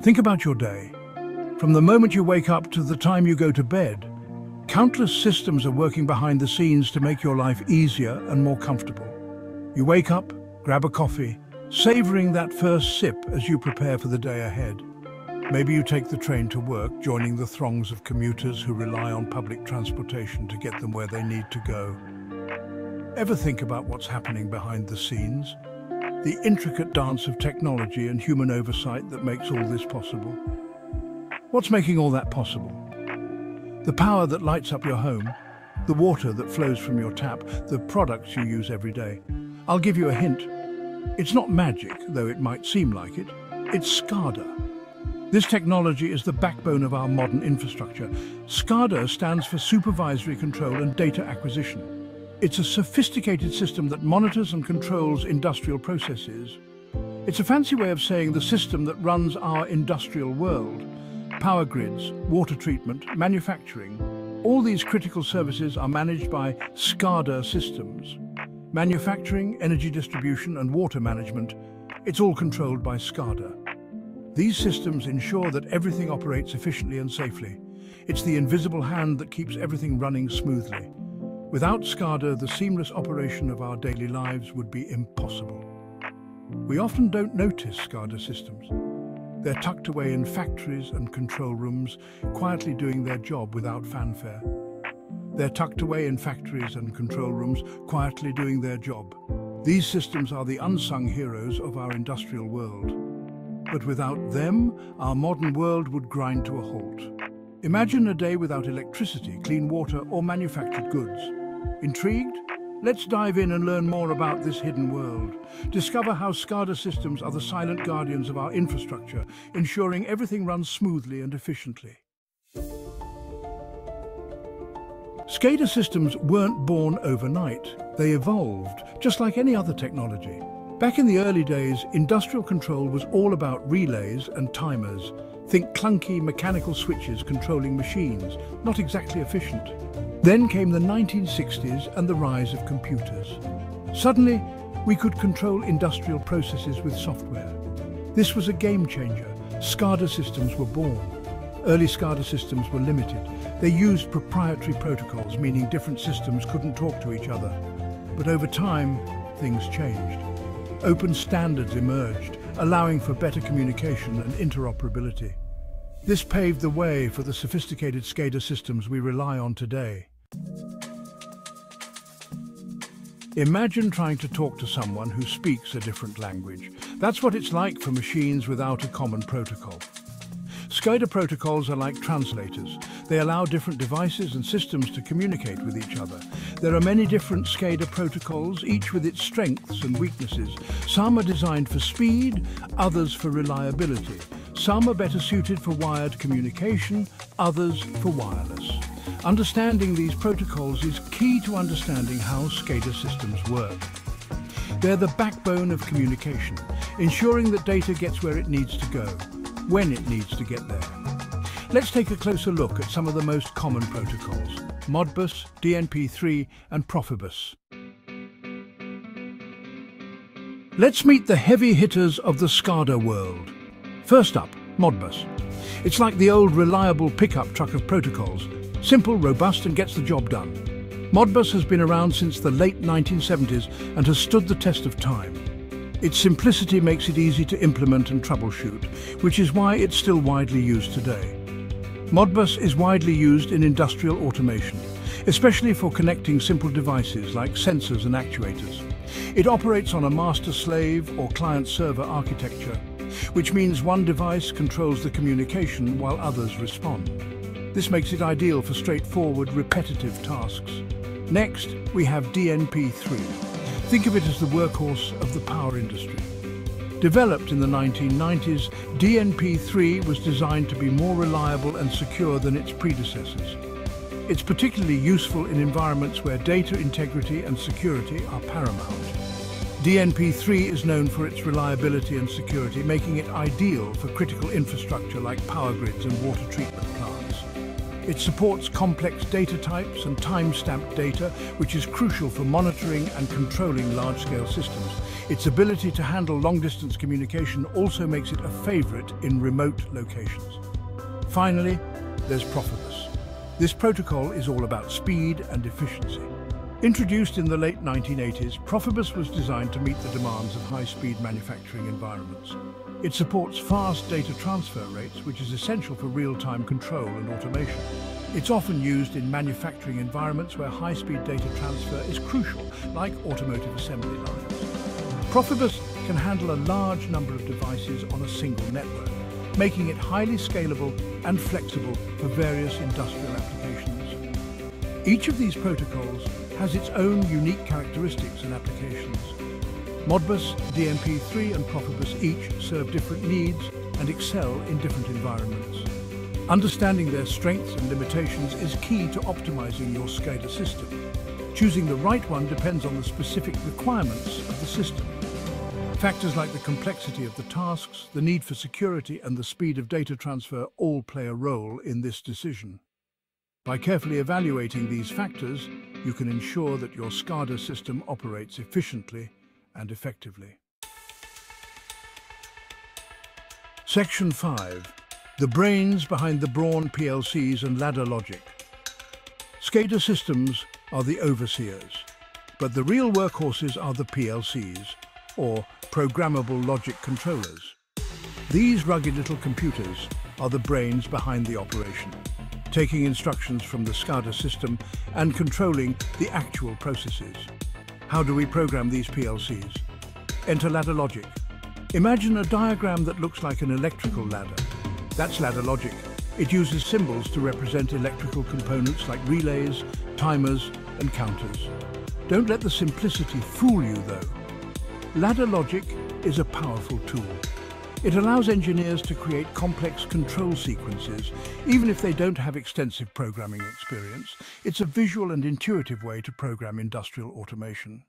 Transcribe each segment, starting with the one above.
Think about your day. From the moment you wake up to the time you go to bed, countless systems are working behind the scenes to make your life easier and more comfortable. You wake up, grab a coffee, savoring that first sip as you prepare for the day ahead. Maybe you take the train to work, joining the throngs of commuters who rely on public transportation to get them where they need to go. Ever think about what's happening behind the scenes? The intricate dance of technology and human oversight that makes all this possible? What's making all that possible? The power that lights up your home, the water that flows from your tap, the products you use every day. I'll give you a hint. It's not magic, though it might seem like it. It's SCADA. This technology is the backbone of our modern infrastructure. SCADA stands for Supervisory Control and Data Acquisition. It's a sophisticated system that monitors and controls industrial processes. It's a fancy way of saying the system that runs our industrial world power grids, water treatment, manufacturing, all these critical services are managed by SCADA systems. Manufacturing, energy distribution and water management, it's all controlled by SCADA. These systems ensure that everything operates efficiently and safely. It's the invisible hand that keeps everything running smoothly. Without SCADA, the seamless operation of our daily lives would be impossible. We often don't notice SCADA systems. They're tucked away in factories and control rooms, quietly doing their job without fanfare. They're tucked away in factories and control rooms, quietly doing their job. These systems are the unsung heroes of our industrial world. But without them, our modern world would grind to a halt. Imagine a day without electricity, clean water or manufactured goods. Intrigued? Let's dive in and learn more about this hidden world. Discover how SCADA systems are the silent guardians of our infrastructure, ensuring everything runs smoothly and efficiently. SCADA systems weren't born overnight. They evolved, just like any other technology. Back in the early days, industrial control was all about relays and timers. Think clunky mechanical switches controlling machines, not exactly efficient. Then came the 1960s and the rise of computers. Suddenly, we could control industrial processes with software. This was a game changer. SCADA systems were born. Early SCADA systems were limited. They used proprietary protocols, meaning different systems couldn't talk to each other. But over time, things changed. Open standards emerged, allowing for better communication and interoperability. This paved the way for the sophisticated SCADA systems we rely on today. Imagine trying to talk to someone who speaks a different language. That's what it's like for machines without a common protocol. SCADA protocols are like translators. They allow different devices and systems to communicate with each other. There are many different SCADA protocols, each with its strengths and weaknesses. Some are designed for speed, others for reliability. Some are better suited for wired communication, others for wireless. Understanding these protocols is key to understanding how SCADA systems work. They're the backbone of communication, ensuring that data gets where it needs to go, when it needs to get there. Let's take a closer look at some of the most common protocols, Modbus, DNP3 and Profibus. Let's meet the heavy hitters of the SCADA world. First up, Modbus. It's like the old reliable pickup truck of protocols. Simple, robust and gets the job done. Modbus has been around since the late 1970s and has stood the test of time. Its simplicity makes it easy to implement and troubleshoot, which is why it's still widely used today. Modbus is widely used in industrial automation, especially for connecting simple devices like sensors and actuators. It operates on a master-slave or client-server architecture which means one device controls the communication while others respond. This makes it ideal for straightforward, repetitive tasks. Next, we have DNP3. Think of it as the workhorse of the power industry. Developed in the 1990s, DNP3 was designed to be more reliable and secure than its predecessors. It's particularly useful in environments where data integrity and security are paramount. DNP3 is known for its reliability and security, making it ideal for critical infrastructure like power grids and water treatment. It supports complex data types and time-stamped data, which is crucial for monitoring and controlling large-scale systems. Its ability to handle long-distance communication also makes it a favorite in remote locations. Finally, there's Profibus. This protocol is all about speed and efficiency. Introduced in the late 1980s, Profibus was designed to meet the demands of high-speed manufacturing environments. It supports fast data transfer rates, which is essential for real-time control and automation. It's often used in manufacturing environments where high-speed data transfer is crucial, like automotive assembly lines. Profibus can handle a large number of devices on a single network, making it highly scalable and flexible for various industrial applications. Each of these protocols has its own unique characteristics and applications. Modbus, DNP3 and Profibus each serve different needs and excel in different environments. Understanding their strengths and limitations is key to optimizing your SCADA system. Choosing the right one depends on the specific requirements of the system. Factors like the complexity of the tasks, the need for security and the speed of data transfer all play a role in this decision. By carefully evaluating these factors, you can ensure that your SCADA system operates efficiently and effectively. Section 5. The brains behind the Brawn PLCs and ladder logic. SCADA systems are the overseers, but the real workhorses are the PLCs, or Programmable Logic Controllers. These rugged little computers are the brains behind the operation taking instructions from the SCADA system and controlling the actual processes. How do we program these PLCs? Enter ladder logic. Imagine a diagram that looks like an electrical ladder. That's ladder logic. It uses symbols to represent electrical components like relays, timers and counters. Don't let the simplicity fool you though. Ladder logic is a powerful tool. It allows engineers to create complex control sequences, even if they don't have extensive programming experience. It's a visual and intuitive way to program industrial automation.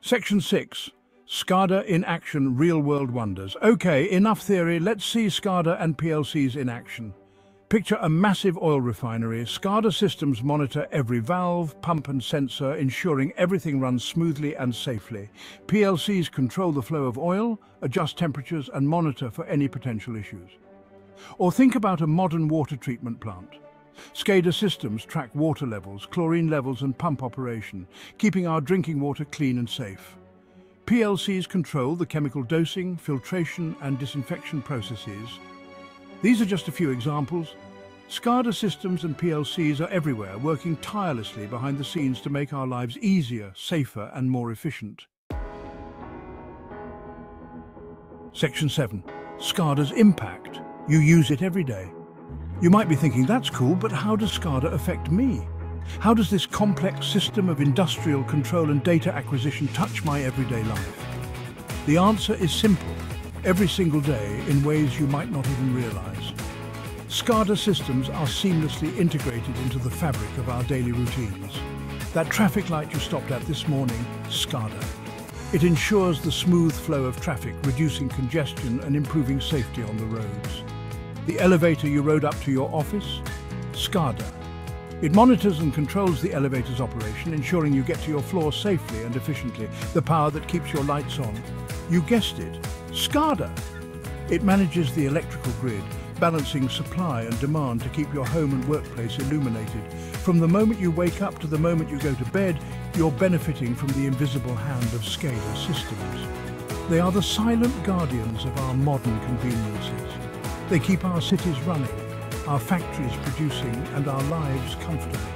Section 6. SCADA in action, real-world wonders. Okay, enough theory, let's see SCADA and PLCs in action. Picture a massive oil refinery. SCADA systems monitor every valve, pump and sensor, ensuring everything runs smoothly and safely. PLCs control the flow of oil, adjust temperatures and monitor for any potential issues. Or think about a modern water treatment plant. SCADA systems track water levels, chlorine levels and pump operation, keeping our drinking water clean and safe. PLCs control the chemical dosing, filtration and disinfection processes, these are just a few examples. SCADA systems and PLCs are everywhere, working tirelessly behind the scenes to make our lives easier, safer and more efficient. Section 7. SCADA's impact. You use it every day. You might be thinking, that's cool, but how does SCADA affect me? How does this complex system of industrial control and data acquisition touch my everyday life? The answer is simple every single day in ways you might not even realize. SCADA systems are seamlessly integrated into the fabric of our daily routines. That traffic light you stopped at this morning, SCADA. It ensures the smooth flow of traffic, reducing congestion and improving safety on the roads. The elevator you rode up to your office, SCADA. It monitors and controls the elevator's operation, ensuring you get to your floor safely and efficiently, the power that keeps your lights on. You guessed it, SCADA. It manages the electrical grid, balancing supply and demand to keep your home and workplace illuminated. From the moment you wake up to the moment you go to bed, you're benefiting from the invisible hand of SCADA systems. They are the silent guardians of our modern conveniences. They keep our cities running, our factories producing and our lives comfortable.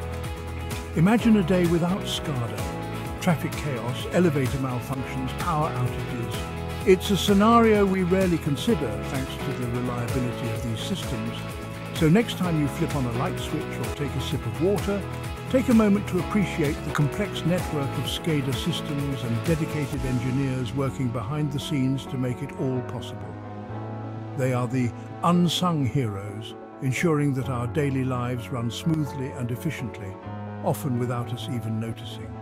Imagine a day without SCADA. Traffic chaos, elevator malfunctions, power outages, it's a scenario we rarely consider thanks to the reliability of these systems. So next time you flip on a light switch or take a sip of water, take a moment to appreciate the complex network of SCADA systems and dedicated engineers working behind the scenes to make it all possible. They are the unsung heroes, ensuring that our daily lives run smoothly and efficiently, often without us even noticing.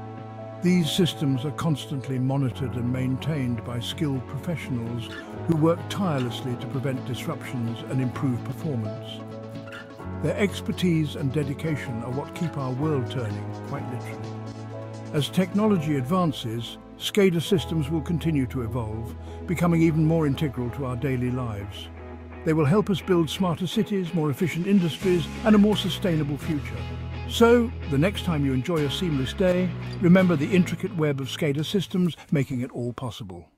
These systems are constantly monitored and maintained by skilled professionals who work tirelessly to prevent disruptions and improve performance. Their expertise and dedication are what keep our world turning, quite literally. As technology advances, SCADA systems will continue to evolve, becoming even more integral to our daily lives. They will help us build smarter cities, more efficient industries and a more sustainable future. So, the next time you enjoy a seamless day, remember the intricate web of SCADA systems making it all possible.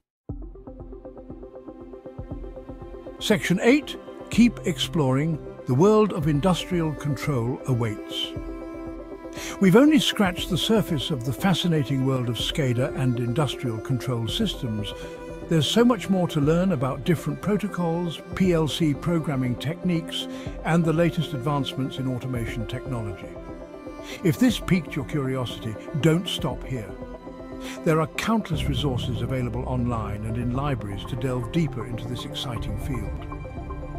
Section 8. Keep exploring. The world of industrial control awaits. We've only scratched the surface of the fascinating world of SCADA and industrial control systems. There's so much more to learn about different protocols, PLC programming techniques, and the latest advancements in automation technology. If this piqued your curiosity, don't stop here. There are countless resources available online and in libraries to delve deeper into this exciting field.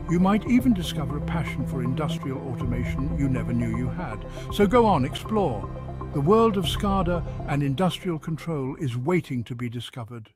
You might even discover a passion for industrial automation you never knew you had. So go on, explore. The world of SCADA and industrial control is waiting to be discovered.